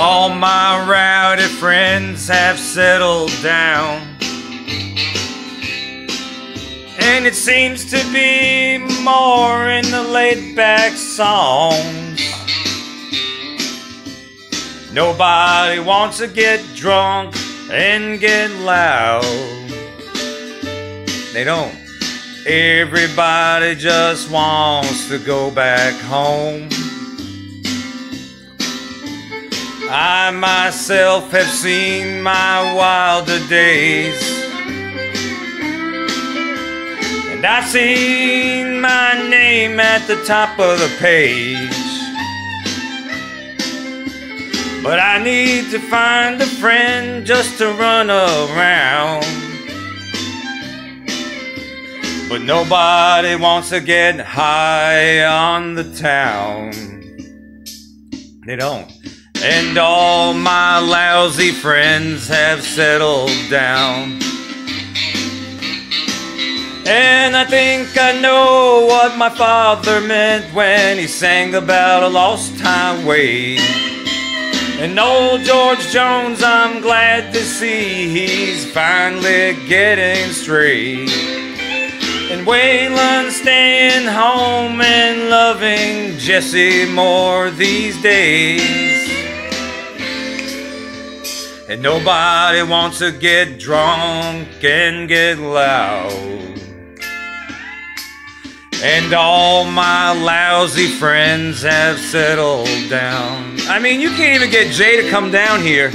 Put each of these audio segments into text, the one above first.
All my rowdy friends have settled down. And it seems to be more in the laid back songs. Nobody wants to get drunk and get loud. They don't. Everybody just wants to go back home. I myself have seen my wilder days. And I've seen my name at the top of the page. But I need to find a friend just to run around. But nobody wants to get high on the town. They don't. And all my lousy friends have settled down. And I think I know what my father meant when he sang about a lost highway. And old George Jones, I'm glad to see he's finally getting straight. And Waylon staying home and loving Jessi more these days. And nobody wants to get drunk and get loud. And all my lousy friends have settled down. I mean, you can't even get Jay to come down here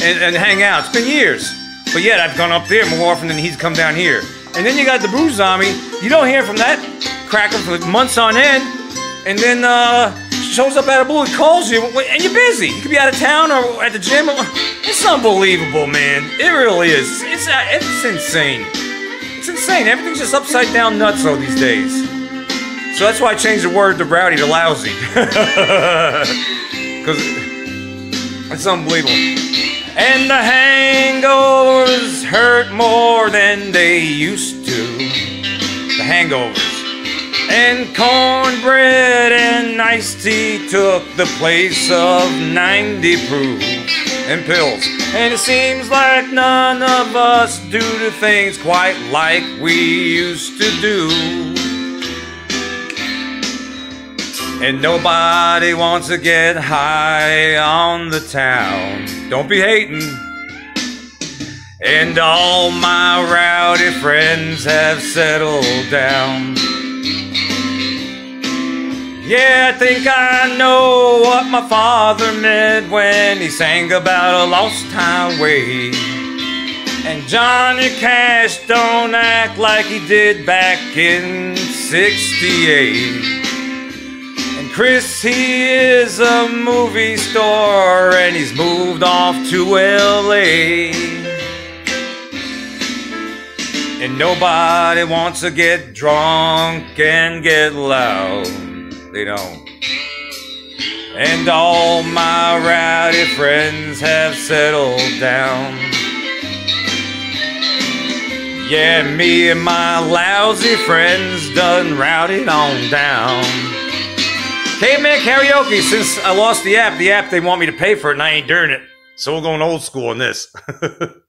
and, and hang out. It's been years. But yet, I've gone up there more often than he's come down here. And then you got the Brew Zombie. You don't hear from that cracker for months on end. And then, uh, shows up out of blue and calls you, and you're busy. You could be out of town or at the gym. It's unbelievable, man. It really is. It's uh, it's insane. It's insane. Everything's just upside down nuts all these days. So that's why I changed the word to rowdy to lousy. Because it's unbelievable. And the hangovers hurt more than they used to. The hangovers. And cornbread and iced tea took the place of 90 proof and pills. And it seems like none of us do the things quite like we used to do. And nobody wants to get high on the town. Don't be hating. And all my rowdy friends have settled down. Yeah, I think I know what my father meant when he sang about a lost highway. And Johnny Cash don't act like he did back in 68. And Kris, he is a movie star and he's moved off to LA. And nobody wants to get drunk and get loud they don't. And all my rowdy friends have settled down. Yeah, me and my lousy friends done routed on down. Caveman karaoke, since I lost the app, the app they want me to pay for it and I ain't doing it. So we're going old school on this.